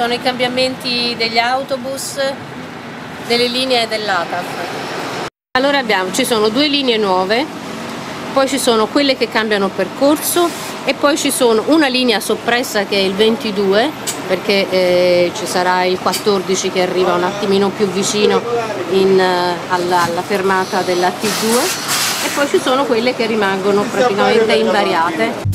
sono i cambiamenti degli autobus, delle linee dell'ATAF. Allora abbiamo, ci sono due linee nuove, poi ci sono quelle che cambiano percorso e poi ci sono una linea soppressa che è il 22 perché eh, ci sarà il 14 che arriva un attimino più vicino in, eh, alla, alla fermata della T2 e poi ci sono quelle che rimangono praticamente invariate.